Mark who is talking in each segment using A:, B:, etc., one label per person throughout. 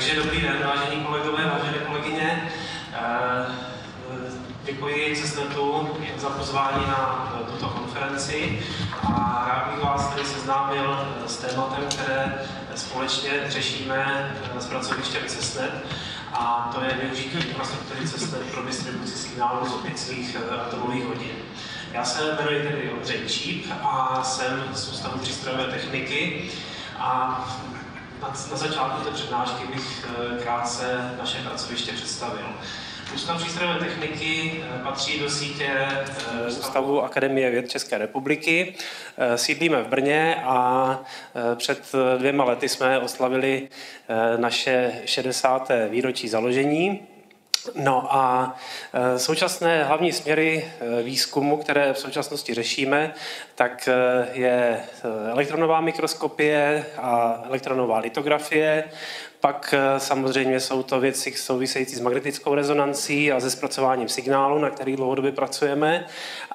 A: Takže dobrý den, vážení kolegové, vážené kolegyně. Eh, děkuji Cestnetu za pozvání na tuto konferenci a rád bych vás tady seznámil s tématem, které společně řešíme s pracovištěm Cestnet a to je využití infrastruktury Cestnet pro distribuci signálu z opických atomových hodin. Já se jmenuji tedy Ondřej Číp a jsem z Ústavu přístrojové techniky a na, začátku té přednášky bych eh, krátce naše pracoviště představil. Ústav přístrojové techniky eh, patří do sítě eh, Ústavu Akademie věd České republiky. Sídlíme v Brně a před dvěma lety jsme oslavili naše 60. výročí založení. No a e, současné hlavní směry e, výzkumu, které v současnosti řešíme, tak e, je elektronová mikroskopie a elektronová litografie, pak eh, samozřejmě jsou to věci související s magnetickou rezonancí a se zpracováním signálu, na který dlouhodobě pracujeme.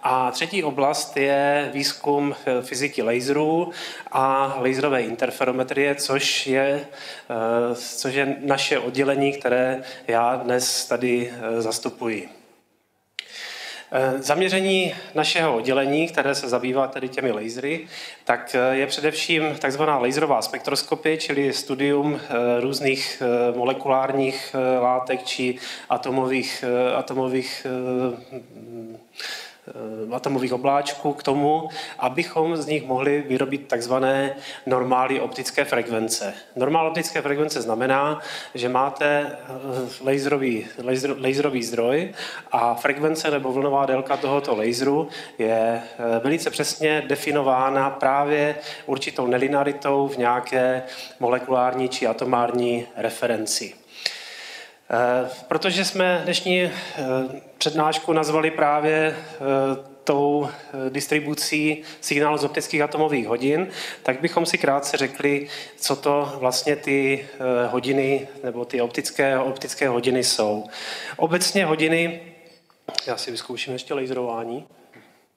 A: A třetí oblast je výzkum eh, fyziky laserů a laserové interferometrie, což je, eh, což je naše oddělení, které já dnes tady zastupuji. Eh, zaměření našeho oddělení, které se zabývá tedy těmi lasery, tak eh, je především takzvaná laserová spektroskopie, čili studium eh, různých molekulárních látek či atomových, atomových atomových obláčků k tomu, abychom z nich mohli vyrobit takzvané normály optické frekvence. Normál optické frekvence znamená, že máte eh, laserový, laser, laserový zdroj a frekvence nebo vlnová délka tohoto laseru je eh, velice přesně definována právě určitou nelinaritou v nějaké molekulární či atomární referenci. Eh, protože jsme dnešní eh, přednášku nazvali právě eh, tou distribucí signálu z optických atomových hodin, tak bychom si krátce řekli, co to vlastně ty hodiny nebo ty optické, optické hodiny jsou. Obecně hodiny, já si vyzkouším ještě laserování,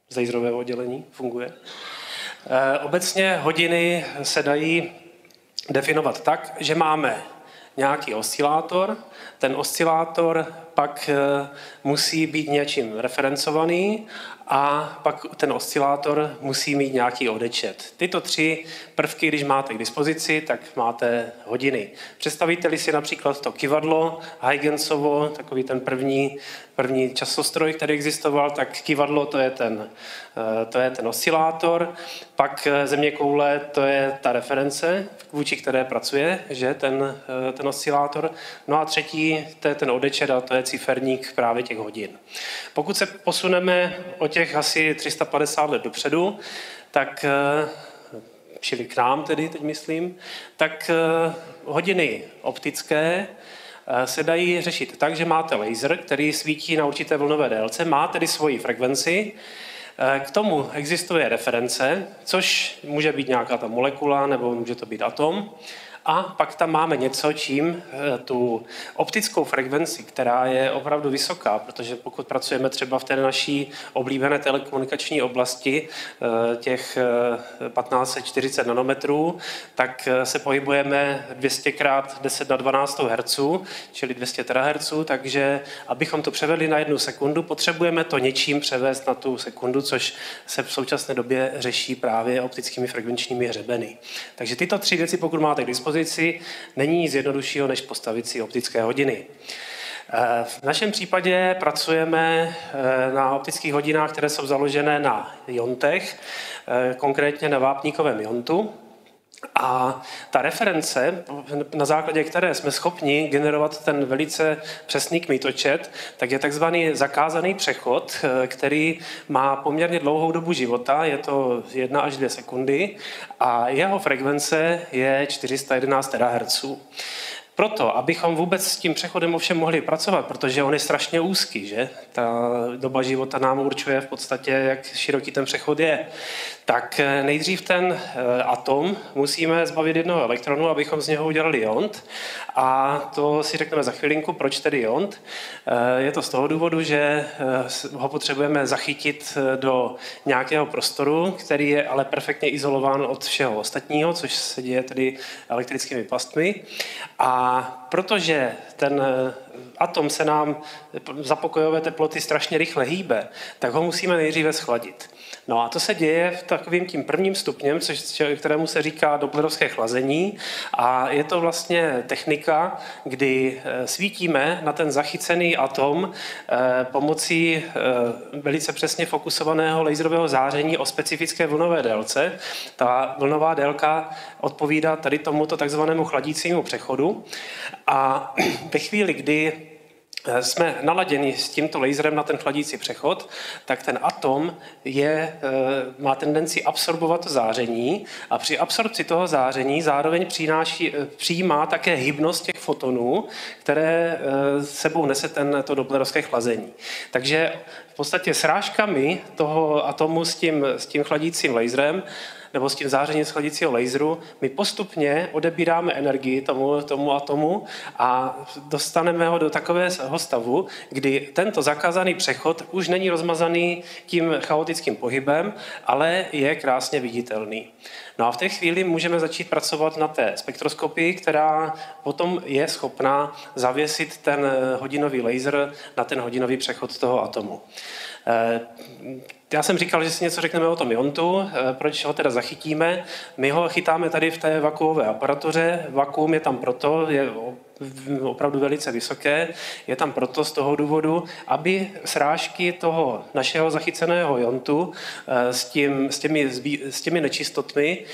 A: z laserového oddělení funguje. Obecně hodiny se dají definovat tak, že máme nějaký oscilátor. Ten oscilátor pak eh, musí být něčím referencovaný a pak ten oscilátor musí mít nějaký odečet. Tyto tři prvky, když máte k dispozici, tak máte hodiny. Představíte-li si například to kivadlo Huygensovo, takový ten první, první časostroj, který existoval, tak kivadlo to je ten, eh, to je ten oscilátor, pak eh, země koule to je ta reference, vůči které pracuje, že ten, ten oscilátor. No a třetí, to je ten odečet a to je ciferník právě těch hodin. Pokud se posuneme o těch asi 350 let dopředu, tak čili k nám tedy, teď myslím, tak eh, hodiny optické eh, se dají řešit tak, že máte laser, který svítí na určité vlnové délce, má tedy svoji frekvenci, eh, k tomu existuje reference, což může být nějaká ta molekula nebo může to být atom. A pak tam máme něco, čím eh, tu optickou frekvenci, která je opravdu vysoká, protože pokud pracujeme třeba v té naší oblíbené telekomunikační oblasti eh, těch 1540 eh, nanometrů, tak se pohybujeme 200 x 10 na 12 Hz, čili 200 THz, takže abychom to převedli na jednu sekundu, potřebujeme to něčím převést na tu sekundu, což se v současné době řeší právě optickými frekvenčními hřebeny. Takže tyto tři věci, pokud máte k dispozici, dispozici, není nic jednoduššího, než postavit si optické hodiny. Eh, v našem případě pracujeme eh, na optických hodinách, které jsou založené na jontech, eh, konkrétně na vápníkovém jontu. A ta reference, na základě které jsme schopni generovat ten velice přesný kmitočet, tak je takzvaný zakázaný přechod, který má poměrně dlouhou dobu života, je to 1 až 2 sekundy a jeho frekvence je 411 THz. Proto, abychom vůbec s tím přechodem ovšem mohli pracovat, protože on je strašně úzký, že? Ta doba života nám určuje v podstatě, jak široký ten přechod je. Tak eh, nejdřív ten eh, atom musíme zbavit jednoho elektronu, abychom z něho udělali jont. A to si řekneme za chvilinku, proč tedy jont. Eh, je to z toho důvodu, že ho potřebujeme zachytit do nějakého prostoru, který je ale perfektně izolován od všeho ostatního, což se děje tedy elektrickými pastmi. A A protože ten atom se nám za pokojové teploty strašně rychle hýbe, tak ho musíme nejdříve schladit. No a to se děje v takovým tím prvním stupněm, což, kterému se říká doplerovské chlazení. A je to vlastně technika, kdy eh, svítíme na ten zachycený atom eh, pomocí eh, velice přesně fokusovaného laserového záření o specifické vlnové délce. Ta vlnová délka odpovídá tady tomuto takzvanému chladícímu přechodu. A ve chvíli, kdy Eh, jsme naladěni s tímto laserem na ten chladící přechod, tak ten atom je, eh, má tendenci absorbovat to záření a při absorpci toho záření zároveň přináší, eh, přijímá také hybnost těch fotonů, které sebou nese ten, to doplerovské chlazení. Takže v podstatě srážkami toho atomu s tím, s tím chladícím laserem nebo s tím zářením z chladicího laseru, my postupně odebíráme energii tomu, tomu atomu a dostaneme ho do takového stavu, kdy tento zakázaný přechod už není rozmazaný tím chaotickým pohybem, ale je krásně viditelný. No a v té chvíli můžeme začít pracovat na té spektroskopii, která potom je schopná zavěsit ten hodinový laser na ten hodinový přechod toho atomu. Já jsem říkal, že si něco řekneme o tom iontu, eh, proč ho teda zachytíme. My ho chytáme tady v té vakuové aparatuře. Vakuum je tam proto, je opravdu velice vysoké. Je tam proto z toho důvodu, aby srážky toho našeho zachyceného iontu eh, s, tím, s, těmi, s těmi nečistotmi,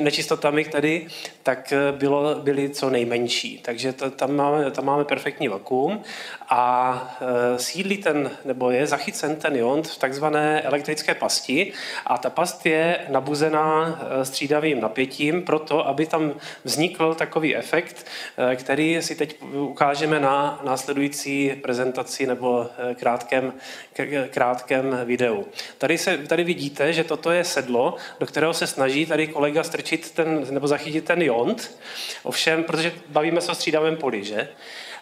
A: nečistotami tady, tak bylo, byly co nejmenší. Takže to, tam, máme, tam máme perfektní vakuum a sídlí ten, nebo je zachycen ten iont v takzvané elektrické pasti a ta past je nabuzená eh, střídavým napětím proto, aby tam vznikl takový efekt, eh, který si teď ukážeme na následující prezentaci nebo eh, krátkém, krátkém videu. Tady, se, tady vidíte, že toto je sedlo, do kterého se snaží tady kolega strčit ten, nebo zachytit ten jont, ovšem, protože bavíme se o střídavém poli, že?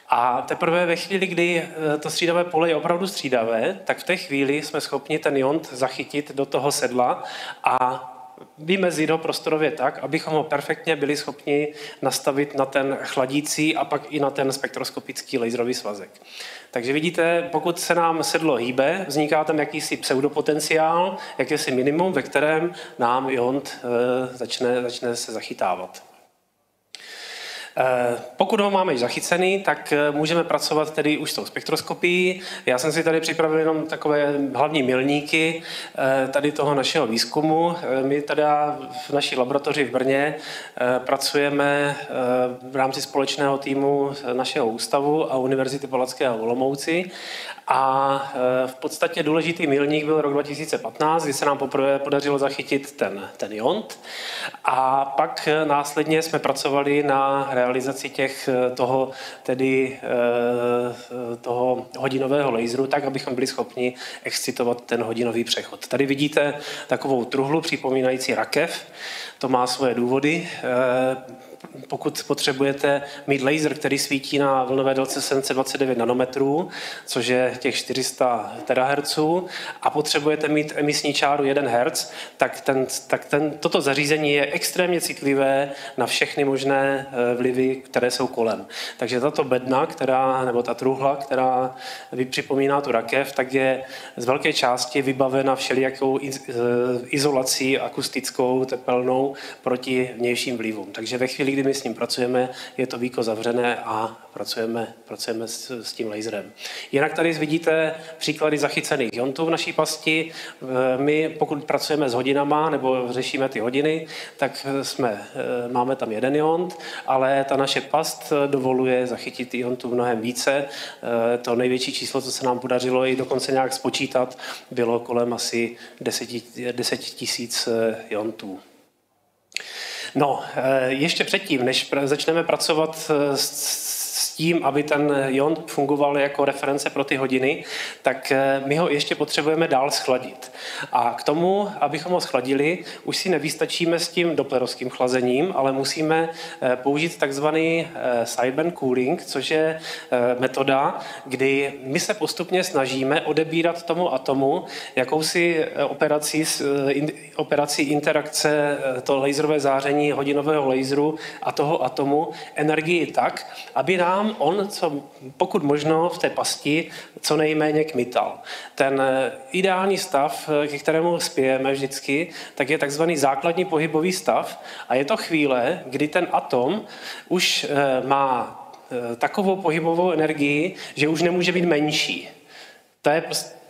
A: A teprve ve chvíli, kdy eh, to střídavé pole je opravdu střídavé, tak v té chvíli jsme schopni ten jont zachytit do toho sedla a vymezit ho prostorově tak, abychom ho perfektně byli schopni nastavit na ten chladící a pak i na ten spektroskopický laserový svazek. Takže vidíte, pokud se nám sedlo hýbe, vzniká tam jakýsi pseudopotenciál, jakýsi minimum, ve kterém nám jont e, začne, začne se zachytávat. Eh, pokud ho máme zachycený, tak eh, můžeme pracovat tedy už s tou spektroskopií. Já jsem si tady připravil jenom takové hlavní milníky eh, tady toho našeho výzkumu. My tady v naší laboratoři v Brně pracujeme v rámci společného týmu našeho ústavu a Univerzity Palackého v Olomouci a v podstatě důležitý milník byl rok 2015, kdy se nám poprvé podařilo zachytit ten, ten jont. A pak následně jsme pracovali na realizaci těch, eh, toho, tedy, toho hodinového laseru, tak, abychom byli schopni excitovat ten hodinový přechod. Tady vidíte takovou truhlu připomínající rakev. To má svoje důvody. Pokud potřebujete mít laser, který svítí na vlnové délce 729 nanometrů, což je těch 400 THz, a potřebujete mít emisní čáru 1 Hz, tak, ten, tak ten, toto zařízení je extrémně citlivé na všechny možné eh, vlivy, které jsou kolem. Takže tato bedna, která, nebo ta truhla, která připomíná tu rakev, tak je z velké části vybavena všelijakou eh, izolací akustickou, tepelnou proti vnějším vlivům. Takže ve chvíli, kdy my s ním pracujeme, je to víko zavřené a pracujeme, pracujeme s, s tím laserem. Jinak tady vidíte příklady zachycených jontů v naší pasti. My, pokud pracujeme s hodinama nebo řešíme ty hodiny, tak jsme, eh, máme tam jeden jont, ale ta naše past dovoluje zachytit jontů mnohem více. Eh, to největší číslo, co se nám podařilo i dokonce nějak spočítat, bylo kolem asi 10 tisíc eh, jontů. No, eh, ještě předtím, než začneme pracovat s tím, aby ten ion fungoval jako reference pro ty hodiny, tak eh, my ho ještě potřebujeme dál schladit. A k tomu, abychom ho schladili, už si nevystačíme s tím doplerovským chlazením, ale musíme eh, použít takzvaný eh, sideband cooling, což je metoda, kdy my se postupně snažíme odebírat tomu atomu jakousi operací, operací interakce to laserové záření hodinového laseru a toho atomu energii tak, aby nám on, co, pokud možno v té pasti, co nejméně kmital. Ten eh, ideální stav, eh, ke kterému spějeme vždycky, tak je takzvaný základní pohybový stav a je to chvíle, kdy ten atom už eh, má takovou pohybovou energii, že už nemůže být menší. To je,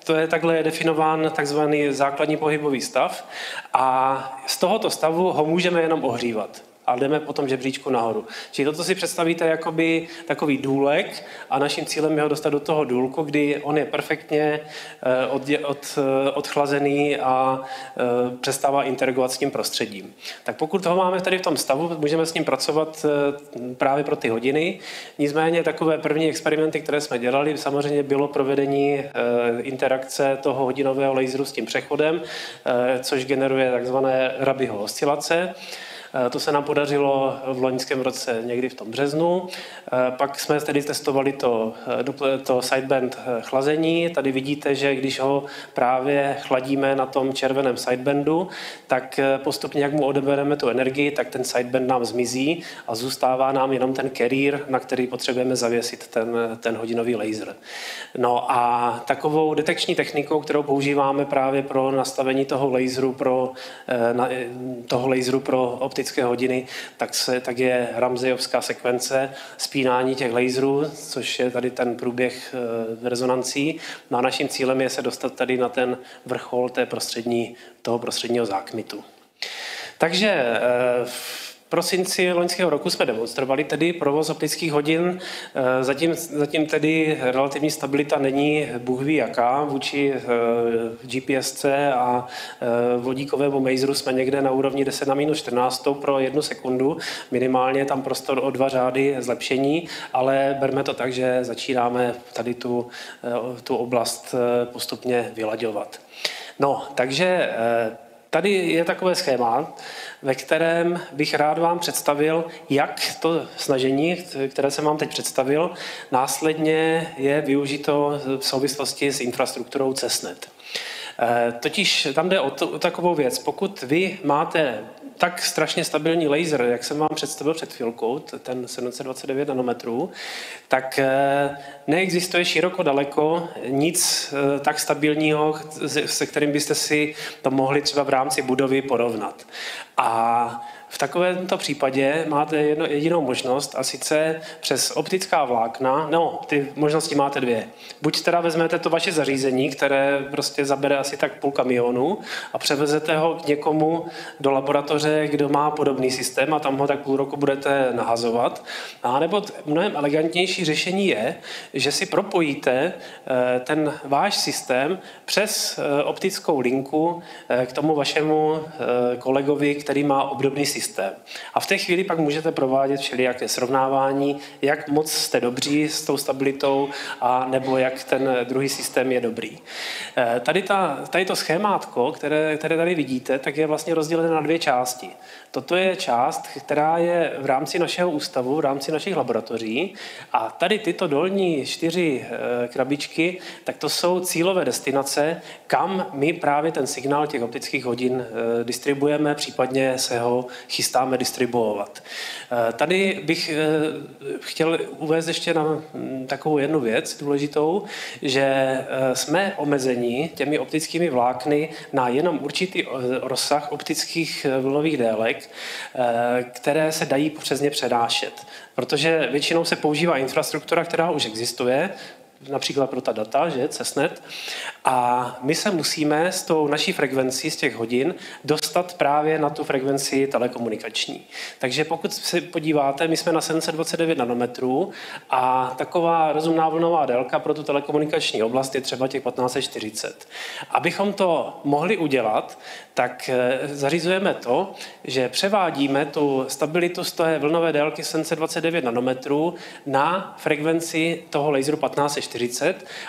A: to je takhle definován takzvaný základní pohybový stav a z tohoto stavu ho můžeme jenom ohřívat a jdeme potom žebříčku nahoru. Čili toto si představíte jakoby takový důlek a naším cílem je ho dostat do toho důlku, kdy on je perfektně eh, od, od, eh, odchlazený a eh, přestává interagovat s tím prostředím. Tak pokud ho máme tady v tom stavu, můžeme s ním pracovat právě pro ty hodiny. Nicméně takové první experimenty, které jsme dělali, samozřejmě bylo provedení interakce toho hodinového laseru s tím přechodem, což generuje takzvané Rabiho oscilace. Eh, to se nám podařilo v loňském roce někdy v tom březnu. Eh, pak jsme tedy testovali to, eh, to sideband chlazení. Tady vidíte, že když ho právě chladíme na tom červeném sidebandu, tak postupně, jak mu odebereme tu energii, tak ten sideband nám zmizí a zůstává nám jenom ten carrier, na který potřebujeme zavěsit ten, ten hodinový laser. No a takovou detekční technikou, kterou používáme právě pro nastavení toho laseru pro, toho laseru pro optické hodiny, tak, se, tak je Ramseyovská sekvence spínání těch laserů, což je tady ten průběh e, rezonancí. No a naším cílem je se dostat tady na ten vrchol té prostřední, toho prostředního zákmitu. Takže e, prosinci loňského roku jsme demonstrovali tedy provoz optických hodin. Eh, zatím, zatím tedy relativní stabilita není bůh ví jaká. Vůči eh, GPSC a eh, vodíkovému mazeru jsme někde na úrovni 10 na minus 14 pro jednu sekundu. Minimálně tam prostor o dva řády zlepšení, ale berme to tak, že začínáme tady tu, tu oblast postupně vylaďovat. No, takže tady je takové schéma, ve kterém bych rád vám představil, jak to snažení, které jsem vám teď představil, následně je využito v souvislosti s infrastrukturou CESNET. Eh, totiž tam jde o, to, o takovou věc. Pokud vy máte tak strašně stabilní laser, jak jsem vám představil před chvilkou, ten 729 nanometrů, tak eh, neexistuje široko daleko nic eh, tak stabilního, se kterým byste si to mohli třeba v rámci budovy porovnat. A v takovémto případě máte jedno, jedinou možnost a sice přes optická vlákna, no, ty možnosti máte dvě. Buď teda vezmete to vaše zařízení, které prostě zabere asi tak půl kamionu a převezete ho k někomu do laboratoře, kdo má podobný systém a tam ho tak půl roku budete nahazovat. A nebo mnohem elegantnější řešení je, že si propojíte eh, ten váš systém přes eh, optickou linku eh, k tomu vašemu kolegovi, který má obdobný systém systém. A v té chvíli pak můžete provádět všelijaké srovnávání, jak moc jste dobří s tou stabilitou, a nebo jak ten druhý systém je dobrý. Eh, tady, ta, tady to schémátko, které, které tady vidíte, tak je vlastně rozdělené na dvě části. Toto je část, která je v rámci našeho ústavu, v rámci našich laboratoří a tady tyto dolní čtyři eh, krabičky, tak to jsou cílové destinace, kam my právě ten signál těch optických hodin eh, distribuujeme, případně se ho chystáme distribuovat. Eh, tady bych chtěl uvést ještě na hm, takovou jednu věc důležitou, že jsme omezení těmi optickými vlákny na jenom určitý rozsah optických vlnových délek, technik, eh, které se dají přes ně předášet. Protože většinou se používá infrastruktura, která už existuje, například pro ta data, že, CESNET. A my se musíme s tou naší frekvencí z těch hodin dostat právě na tu frekvenci telekomunikační. Takže pokud se podíváte, my jsme na 729 nanometrů a taková rozumná vlnová délka pro tu telekomunikační oblast je třeba těch 1540. Abychom to mohli udělat, tak eh, zařizujeme to, že převádíme tu stabilitu z té vlnové délky 729 nanometrů na frekvenci toho laseru 1540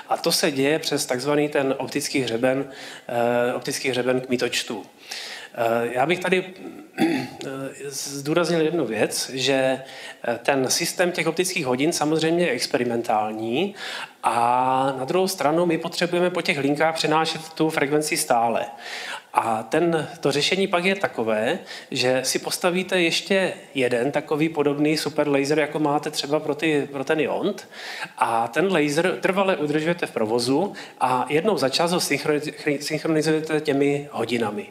A: a to se děje přes takzvaný ten optický hřeben, eh, optický hřeben kmitočtů. Eh, já bych tady zdůraznil jednu věc, že ten systém těch optických hodin samozřejmě je experimentální a na druhou stranu my potřebujeme po těch linkách přenášet tu frekvenci stále. A ten, to řešení pak je takové, že si postavíte ještě jeden takový podobný super laser, jako máte třeba pro, ty, pro ten Iont a ten laser trvale udržujete v provozu a jednou za čas ho synchronizujete těmi hodinami.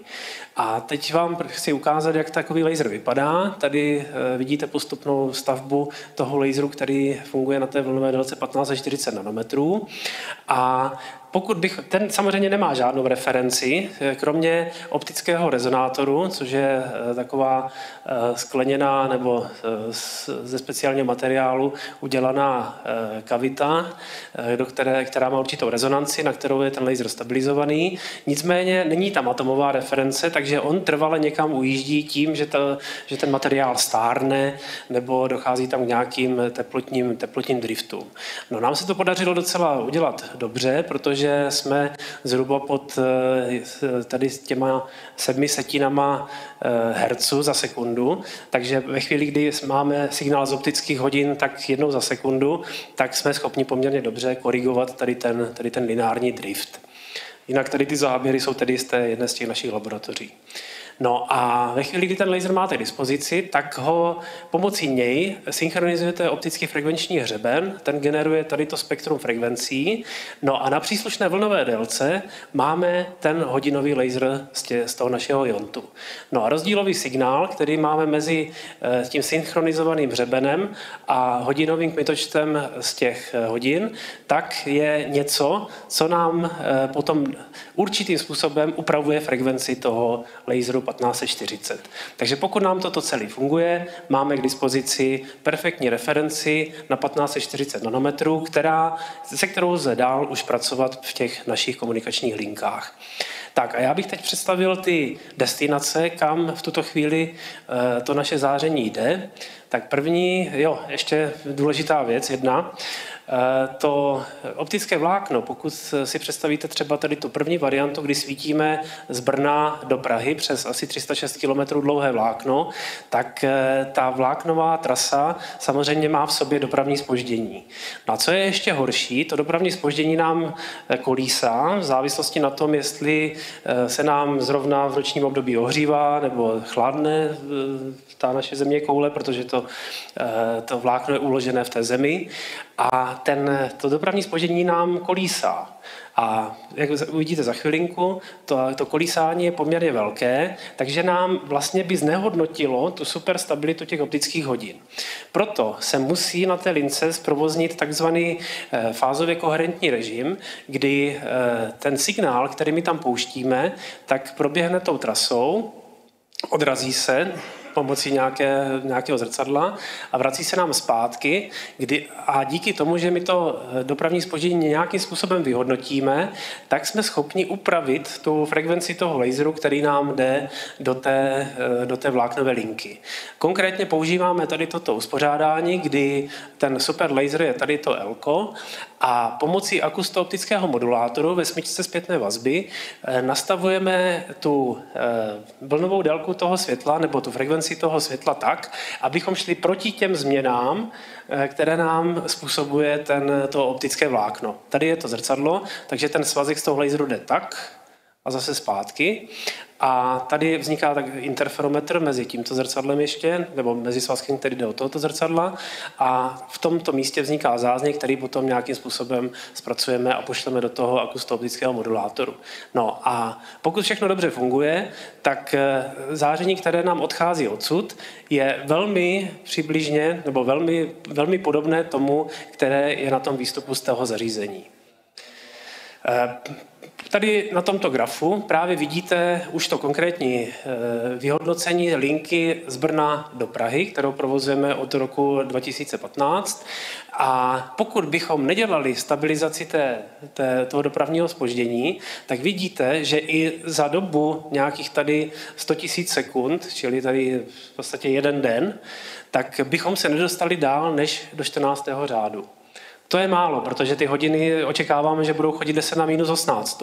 A: A teď vám chci ukázat, jak takový laser vypadá. Tady eh, vidíte postupnou stavbu toho laseru, který funguje na té vlnové délce 1540 nanometrů. A pokud bych, ten samozřejmě nemá žádnou referenci, eh, kromě optického rezonátoru, což je eh, taková eh, skleněná nebo ze speciálního materiálu udělaná kavita, do které, která má určitou rezonanci, na kterou je ten laser stabilizovaný. Nicméně není tam atomová reference, takže on trvale někam ujíždí tím, že, to, že ten materiál stárne nebo dochází tam k nějakým teplotním, teplotním driftům. No, nám se to podařilo docela udělat dobře, protože že jsme zhruba pod eh, tady těma sedmi setinama eh, herců za sekundu, takže ve chvíli, kdy máme signál z optických hodin tak jednou za sekundu, tak jsme schopni poměrně dobře korigovat tady ten, tady ten lineární drift. Jinak tady ty záběry jsou tedy z té jedné z těch našich laboratoří. No a ve chvíli, kdy ten laser máte k dispozici, tak ho pomocí něj synchronizujete optický frekvenční hřeben, ten generuje tady to spektrum frekvencí, no a na příslušné vlnové délce máme ten hodinový laser z, tě, z toho našeho jontu. No a rozdílový signál, který máme mezi eh, tím synchronizovaným hřebenem a hodinovým kmitočtem z těch eh, hodin, tak je něco, co nám eh, potom určitým způsobem upravuje frekvenci toho laseru 1540. Takže pokud nám toto celé funguje, máme k dispozici perfektní referenci na 1540 nanometrů, která, se kterou lze dál už pracovat v těch našich komunikačních linkách. Tak a já bych teď představil ty destinace, kam v tuto chvíli eh, to naše záření jde. Tak první, jo, ještě důležitá věc, jedna. Eh, to optické vlákno, pokud si představíte třeba tady tu první variantu, kdy svítíme z Brna do Prahy přes asi 306 km dlouhé vlákno, tak eh, ta vláknová trasa samozřejmě má v sobě dopravní spoždění. No a co je ještě horší, to dopravní spoždění nám eh, kolísá v závislosti na tom, jestli se nám zrovna v ročním období ohřívá nebo chladne ta naše země koule, protože to, to vlákno je uložené v té zemi. A ten, to dopravní spoždění nám kolísá. A jak uvidíte za chvilinku, to, to kolísání je poměrně velké, takže nám vlastně by znehodnotilo tu super stabilitu těch optických hodin. Proto se musí na té lince zprovoznit takzvaný eh, fázově koherentní režim, kdy eh, ten signál, který my tam pouštíme, tak proběhne tou trasou, odrazí se pomocí nějaké, nějakého zrcadla a vrací se nám zpátky kdy, a díky tomu, že my to eh, dopravní spoždění nějakým způsobem vyhodnotíme, tak jsme schopni upravit tu frekvenci toho laseru, který nám jde do té, eh, do té vláknové linky. Konkrétně používáme tady toto uspořádání, kdy ten super laser je tady to Elko a pomocí akustooptického modulátoru ve smyčce zpětné vazby eh, nastavujeme tu vlnovou délku toho světla nebo tu frekvenci frekvenci toho světla tak, abychom šli proti těm změnám, eh, které nám způsobuje ten, to optické vlákno. Tady je to zrcadlo, takže ten svazek z toho laseru jde tak, a zase zpátky. A tady vzniká tak interferometr mezi tímto zrcadlem ještě, nebo mezi svazkem, který jde od tohoto zrcadla. A v tomto místě vzniká zázněk, který potom nějakým způsobem zpracujeme a pošleme do toho akusto-optického modulátoru. No a pokud všechno dobře funguje, tak eh, záření, které nám odchází odsud, je velmi přibližně nebo velmi, velmi podobné tomu, které je na tom výstupu z toho zařízení. Tady na tomto grafu právě vidíte už to konkrétní eh, vyhodnocení linky z Brna do Prahy, kterou provozujeme od roku 2015. A pokud bychom nedělali stabilizaci té, té, toho dopravního spoždění, tak vidíte, že i za dobu nějakých tady 100 000 sekund, čili tady v podstatě jeden den, tak bychom se nedostali dál než do 14. řádu. To je málo, protože ty hodiny očekáváme, že budou chodit 10 na minus 18.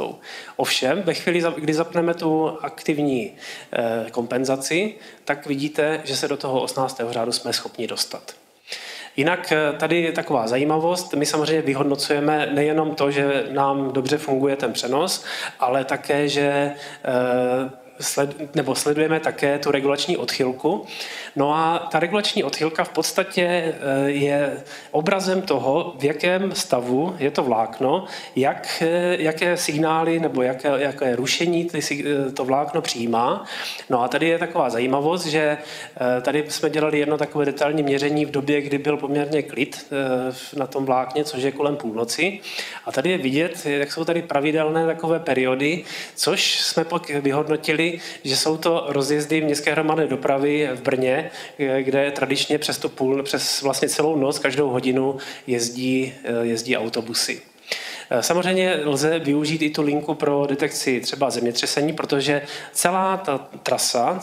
A: Ovšem, ve chvíli, kdy zapneme tu aktivní eh, kompenzaci, tak vidíte, že se do toho 18. řádu jsme schopni dostat. Jinak eh, tady je taková zajímavost. My samozřejmě vyhodnocujeme nejenom to, že nám dobře funguje ten přenos, ale také, že eh, sled, nebo sledujeme také tu regulační odchylku. No a ta regulační odchylka v podstatě eh, je obrazem toho, v jakém stavu je to vlákno, jak, eh, jaké signály nebo jaké, jaké rušení ty, eh, to vlákno přijímá. No a tady je taková zajímavost, že tady jsme dělali jedno takové detailní měření v době, kdy byl poměrně klid na tom vlákně, což je kolem půlnoci. A tady je vidět, jak jsou tady pravidelné takové periody, což jsme pak vyhodnotili řekli, že jsou to rozjezdy městské hromadné dopravy v Brně, kde tradičně přes, to půl, přes vlastně celou noc, každou hodinu jezdí, jezdí autobusy. Samozřejmě lze využít i tu linku pro detekci třeba zemětřesení, protože celá ta trasa,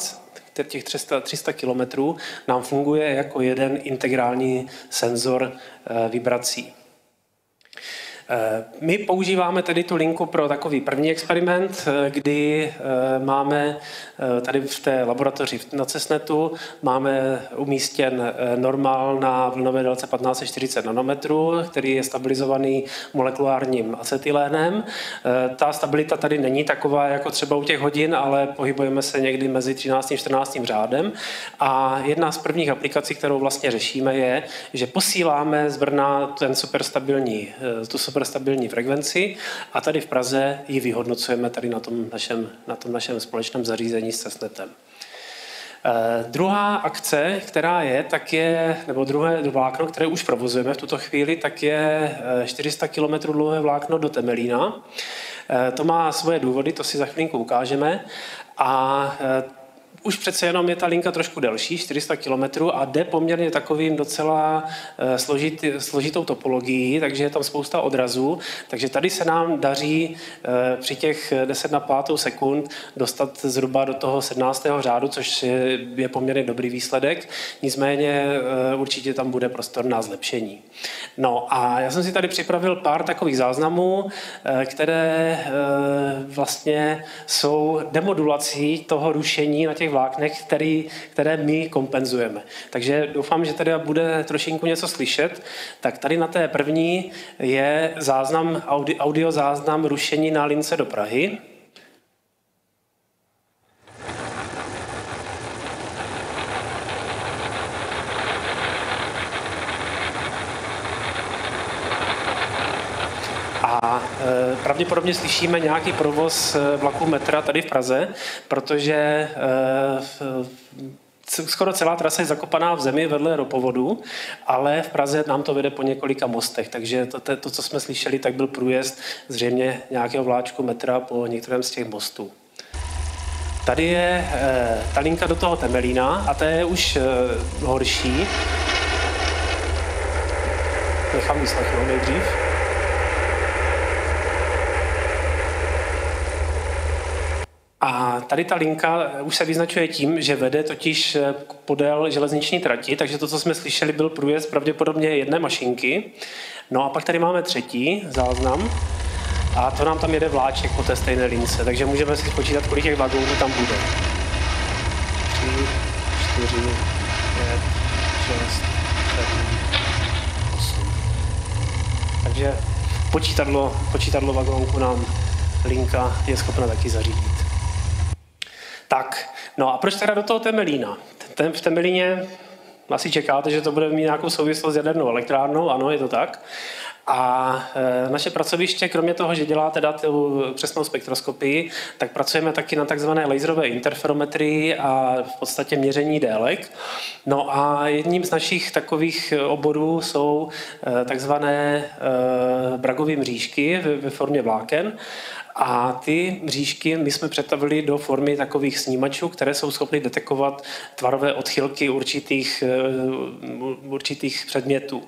A: těch 300, 300 kilometrů, nám funguje jako jeden integrální senzor eh, vibrací. Eh, my používáme tedy tu linku pro takový první experiment, eh, kdy eh, máme tady v té laboratoři na Cesnetu máme umístěn normál na vlnové délce 1540 nanometrů, který je stabilizovaný molekulárním acetylénem. Ta stabilita tady není taková jako třeba u těch hodin, ale pohybujeme se někdy mezi 13. a 14. řádem. A jedna z prvních aplikací, kterou vlastně řešíme, je, že posíláme z Brna ten superstabilní, tu super super stabilní frekvenci a tady v Praze ji vyhodnocujeme tady na tom našem, na tom našem společném zařízení s Cessnetem. Uh, druhá akce, která je, tak je, nebo druhé vlákno, které už provozujeme v tuto chvíli, tak je 400 km dlouhé vlákno do Temelína. Uh, to má svoje důvody, to si za chvilinku ukážeme. A uh, už přece jenom je ta linka trošku delší, 400 km a jde poměrně takovým docela eh, složit, složitou topologií, takže je tam spousta odrazů. Takže tady se nám daří eh, při těch 10 na 5 sekund dostat zhruba do toho 17. řádu, což je poměrně dobrý výsledek. Nicméně eh, určitě tam bude prostor na zlepšení. No a já jsem si tady připravil pár takových záznamů, které vlastně jsou demodulací toho rušení na těch vláknech, který, které my kompenzujeme. Takže doufám, že tady bude trošinku něco slyšet. Tak tady na té první je záznam, audio záznam rušení na lince do Prahy. A e, pravděpodobně slyšíme nějaký provoz e, vlaku metra tady v Praze, protože e, skoro celá trasa je zakopaná v zemi vedle ropovodu, ale v Praze nám to vede po několika mostech, takže to, to, to co jsme slyšeli, tak byl průjezd zřejmě nějakého vláčku metra po některém z těch mostů. Tady je e, ta linka do toho Temelína a to je už horší. Nechám vyslechnout nejdřív. A tady ta linka už se vyznačuje tím, že vede totiž eh, podél železniční trati, takže to, co jsme slyšeli, byl průjezd pravděpodobně jedné mašinky. No a pak tady máme třetí záznam a to nám tam jede vláček po té stejné lince, takže můžeme si spočítat, kolik těch vagónů tam bude. 3, 4, 5, 6, 7, 8. Takže počítadlo, počítadlo vagónku nám linka je schopna taky zařídit. Tak, no a proč teda do toho Temelína? Ten, v Temelíně asi čekáte, že to bude mít nějakou souvislost s jadernou elektrárnou, ano, je to tak. A e, naše pracoviště, kromě toho, že dělá teda tu přesnou spektroskopii, tak pracujeme taky na takzvané laserové interferometrii a v podstatě měření délek. No a jedním z našich takových oborů jsou e, takzvané e, bragové mřížky ve formě vláken. A ty mřížky my jsme přetavili do formy takových snímačů, které jsou schopny detekovat tvarové odchylky určitých, eh, určitých předmětů.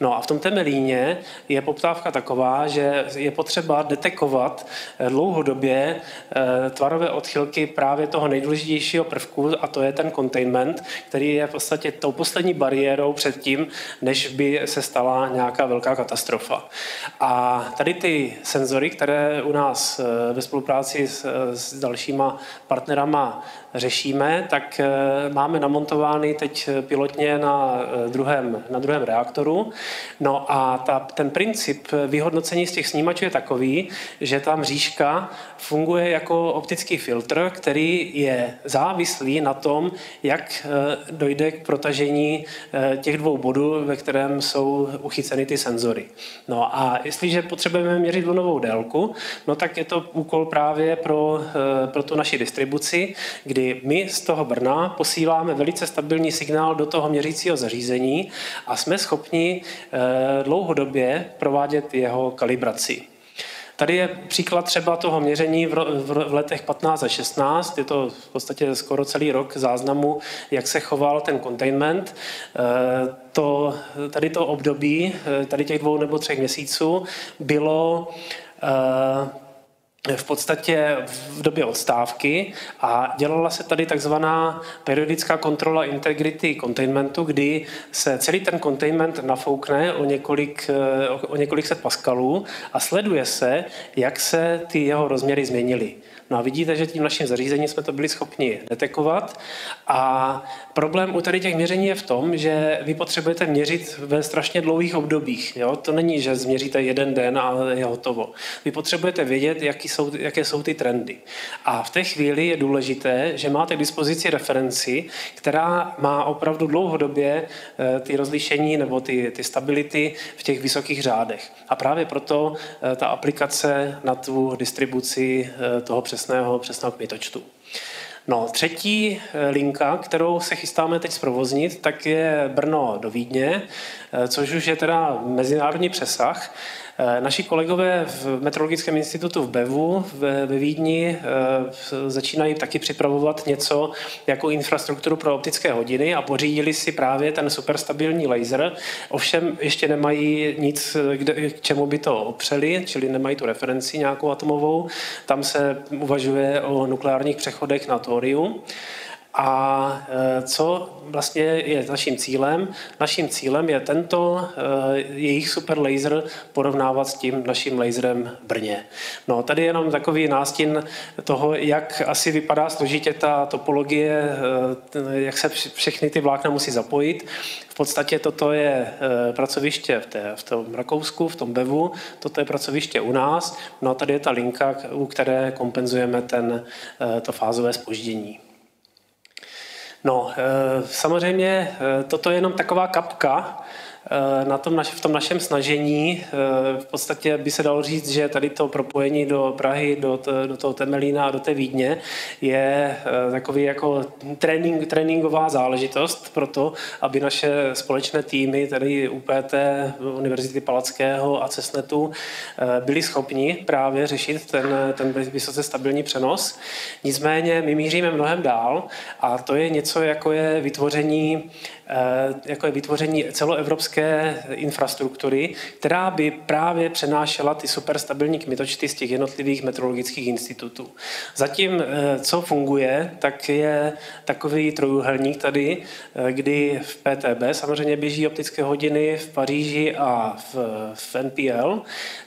A: No a v tom temelíně je poptávka taková, že je potřeba detekovat eh, dlouhodobě eh, tvarové odchylky právě toho nejdůležitějšího prvku, a to je ten containment, který je v podstatě tou poslední bariérou před tím, než by se stala nějaká velká katastrofa. A tady ty senzory, které u nás Eh, ve spolupráci s, s dalšíma partnerama řešíme, tak máme namontovány teď pilotně na druhém, na druhém reaktoru. No a ta, ten princip vyhodnocení z těch snímačů je takový, že ta mřížka funguje jako optický filtr, který je závislý na tom, jak dojde k protažení těch dvou bodů, ve kterém jsou uchyceny ty senzory. No a jestliže potřebujeme měřit vlnovou délku, no tak je to úkol právě pro, eh, pro tu naši distribuci, kdy my z toho Brna posíláme velice stabilní signál do toho měřícího zařízení a jsme schopni eh, dlouhodobě provádět jeho kalibraci. Tady je příklad třeba toho měření v letech 15 a 16. Je to v podstatě skoro celý rok záznamu, jak se choval ten containment. Eh, to, tady to období, tady těch dvou nebo třech měsíců, bylo v podstatě v době odstávky a dělala se tady takzvaná periodická kontrola integrity containmentu, kdy se celý ten containment nafoukne o několik, o několik set paskalů a sleduje se, jak se ty jeho rozměry změnily. No a vidíte, že tím naším zařízením jsme to byli schopni detekovat. A problém u tady těch měření je v tom, že vy potřebujete měřit ve strašně dlouhých obdobích. Jo? To není, že změříte jeden den a je hotovo. Vy potřebujete vědět, jaký jsou, jaké jsou ty trendy. A v té chvíli je důležité, že máte k dispozici referenci, která má opravdu dlouhodobě eh, ty rozlišení nebo ty, ty stability v těch vysokých řádech. A právě proto eh, ta aplikace na tu distribuci eh, toho přes přesného, přesného kmitočtu. No, třetí eh, linka, kterou se chystáme teď zprovoznit, tak je Brno do Vídně, což už je teda mezinárodní přesah. Eh, naši kolegové v Meteorologickém institutu v Bevu ve Vídni eh, začínají taky připravovat něco jako infrastrukturu pro optické hodiny a pořídili si právě ten superstabilní laser. Ovšem ještě nemají nic, kde, k čemu by to opřeli, čili nemají tu referenci nějakou atomovou. Tam se uvažuje o nukleárních přechodech na torium. A e, co vlastně je naším cílem? Naším cílem je tento e, jejich super laser porovnávat s tím naším laserem Brně. No, tady je jenom takový nástin toho, jak asi vypadá složitě ta topologie, e, jak se všechny ty vlákna musí zapojit. V podstatě toto je pracoviště v, té, v tom Rakousku, v tom BEVu, toto je pracoviště u nás, no a tady je ta linka, u které kompenzujeme ten, to fázové spoždění. No, eh, samozřejmě eh, toto je jenom taková kapka na tom naš, v tom našem snažení eh, v podstatě by se dalo říct, že tady to propojení do Prahy, do, do toho Temelína a do té Vídně je eh, takový jako trénink, tréninková záležitost pro to, aby naše společné týmy, tedy UPT, Univerzity Palackého a Cesnetu, byli schopni právě řešit ten, ten vysoce stabilní přenos. Nicméně my míříme mnohem dál a to je něco, jako je vytvoření Eh, jako je vytvoření celoevropské infrastruktury, která by právě přenášela ty superstabilní kmitočty z těch jednotlivých meteorologických institutů. Zatím, eh, co funguje, tak je takový trojuhelník tady, eh, kdy v PTB samozřejmě běží optické hodiny v Paříži a v, v NPL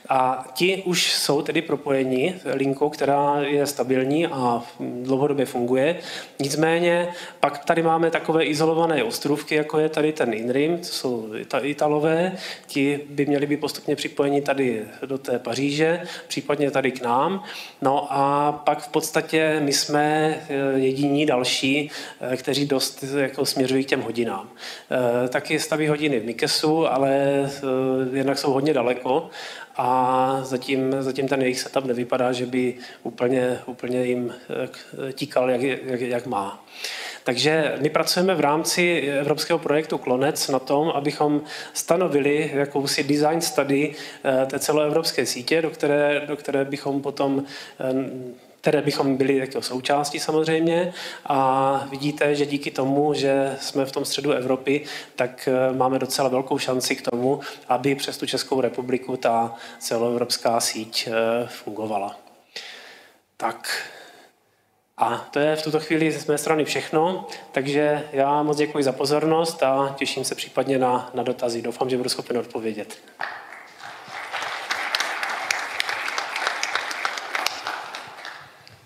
A: a ti už jsou tedy propojeni linkou, která je stabilní a dlouhodobě funguje. Nicméně pak tady máme takové izolované ostrůvky, taky jako je tady ten INRIM, to jsou Italové, ti by měli být postupně připojeni tady do té Paříže, případně tady k nám. No a pak v podstatě my jsme eh, jediní další, eh, kteří dost jako směřují k těm hodinám. Taky staví hodiny v Mikesu, ale jednak jsou hodně daleko a zatím, zatím ten jejich setup nevypadá, že by úplně, úplně jim tíkal, jak, jak, jak má. Takže my pracujeme v rámci evropského projektu Klonec na tom, abychom stanovili jakousi design study eh, té celoevropské sítě, do které, do které bychom potom eh, které bychom byli jako součástí samozřejmě a vidíte, že díky tomu, že jsme v tom středu Evropy, tak eh, máme docela velkou šanci k tomu, aby přes tu Českou republiku ta celoevropská síť fungovala. Tak, a to je v tuto chvíli z mé strany všechno, takže já moc děkuji za pozornost a těším se případně na, na dotazy. Doufám, že budu schopen odpovědět.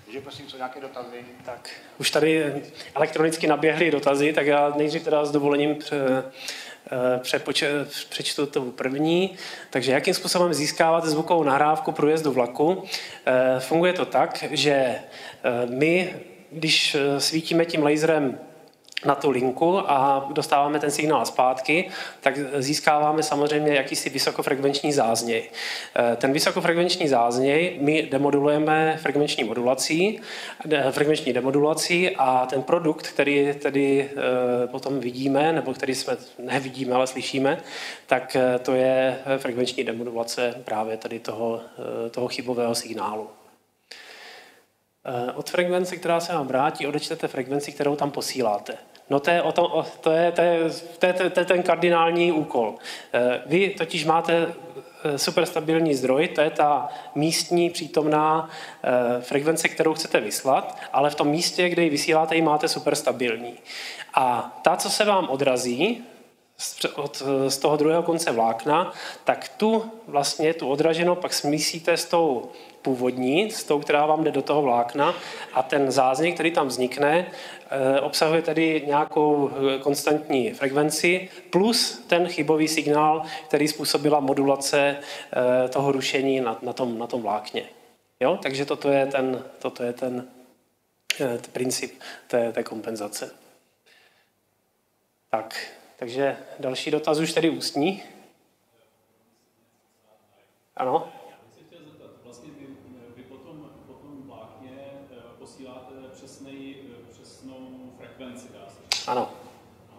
B: Takže prosím, co nějaké dotazy?
A: Tak, už tady elektronicky naběhly dotazy, tak já nejdřív teda s dovolením pře, Eh, přečtu to první. Takže jakým způsobem získávat zvukovou nahrávku průjezdu vlaku? Eh, funguje to tak, že eh, my, když svítíme tím laserem na tu linku a dostáváme ten signál zpátky, tak získáváme samozřejmě jakýsi vysokofrekvenční zázněj. Eh, ten vysokofrekvenční zázněj my demodulujeme frekvenční modulací, frekvenční demodulací a ten produkt, který tedy eh, potom vidíme, nebo který jsme nevidíme, ale slyšíme, tak eh, to je frekvenční demodulace právě tady toho, toho chybového signálu. Od frekvence, která se vám vrátí, odečtete frekvenci, kterou tam posíláte. No to je, o tom, to, je, to, je, to, je, to je ten kardinální úkol. Eh, vy totiž máte eh, superstabilní zdroj, to je ta místní přítomná eh, frekvence, kterou chcete vyslat, ale v tom místě, kde ji vysíláte, ji máte superstabilní. A ta, co se vám odrazí, od, z toho druhého konce vlákna, tak tu vlastně tu odraženou pak smísíte s tou původní, s tou, která vám jde do toho vlákna a ten zázněk, který tam vznikne, obsahuje tedy nějakou eh, konstantní frekvenci plus ten chybový signál, který způsobila modulace eh, toho rušení na, na, tom, na tom vlákně. Jo? Takže toto je ten, toto je ten, ten princip té, té kompenzace. Tak, takže další dotaz už tedy ústní. Ano? Ano.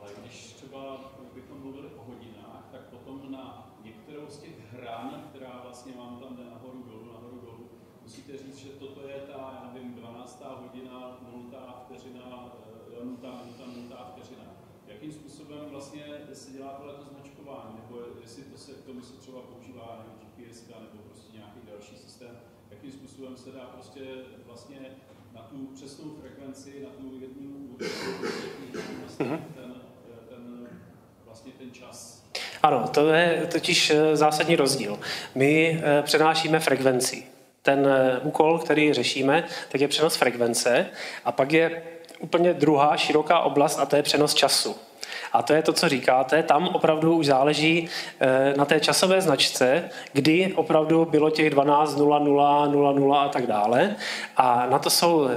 C: Ale když třeba bychom mluvili o hodinách, tak potom na některou z těch hran, která vlastně vám tam jde nahoru dolů, nahoru dolů, musíte říct, že toto je ta, já nevím, 12. hodina, 0. vteřina, 0. 0. 0. vteřina. Jakým způsobem vlastně se dělá tohleto značkování, nebo jestli to se k tomu se třeba používá GPS nebo prostě nějaký další systém, jakým způsobem se dá prostě vlastně na tu přesnou frekvenci, na tu jednu ten, ten, vlastně ten čas.
A: Ano, to je totiž eh, zásadní rozdíl. My eh, přenášíme frekvenci. Ten eh, úkol, který řešíme, tak je přenos frekvence a pak je úplně druhá široká oblast a to je přenos času. A to je to, co říkáte, tam opravdu už záleží na té časové značce, kdy opravdu bylo těch 12.00, 00 a tak dále. A na to jsou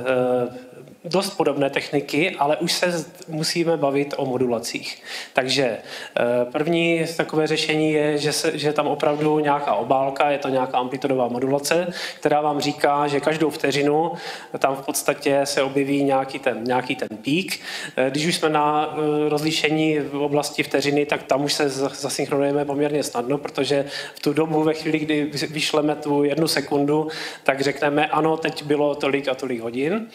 A: dost podobné techniky, ale už se musíme bavit o modulacích. Takže eh, první takové řešení je, že, se, že tam opravdu nějaká obálka, je to nějaká amplitudová modulace, která vám říká, že každou vteřinu tam v podstatě se objeví nějaký ten, nějaký ten pík. Eh, když už jsme na eh, rozlišení v oblasti vteřiny, tak tam už se zasynchronujeme poměrně snadno, protože v tu dobu, ve chvíli, kdy vyšleme tu jednu sekundu, tak řekneme, ano, teď bylo tolik a tolik hodin.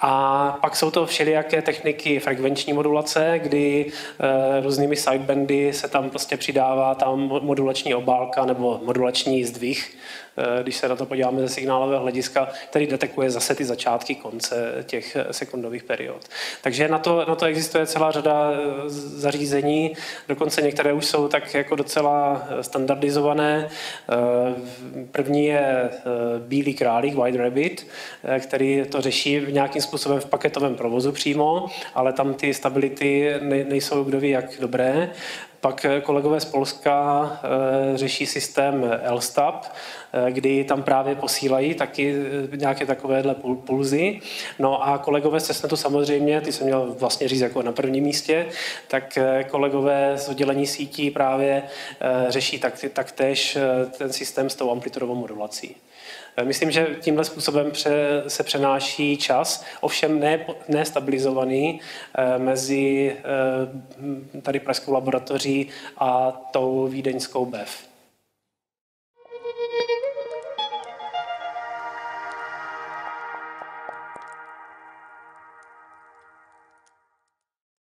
A: A a pak jsou to všelijaké techniky frekvenční modulace, kdy e, různými sidebandy se tam prostě přidává tam modulační obálka nebo modulační zdvih když se na to podíváme ze signálového hlediska, který detekuje zase ty začátky konce těch sekundových period. Takže na to, na to existuje celá řada zařízení, dokonce některé už jsou tak jako docela standardizované. První je Bílý králík, White Rabbit, který to řeší nějakým způsobem v paketovém provozu přímo, ale tam ty stability nejsou kdo ví jak dobré. Pak eh, kolegové z Polska eh, řeší systém LSTAP, eh, kdy tam právě posílají taky nějaké takovéhle pulzy. No a kolegové z CESNETu samozřejmě, ty jsem měl vlastně říct jako na prvním místě, tak kolegové z oddělení sítí právě řeší tak, taktéž ten systém s tou amplitudovou modulací. Myslím, že tímhle způsobem se přenáší čas, ovšem ne, nestabilizovaný eh, mezi eh, tady pražskou laboratoří a tou vídeňskou BEF.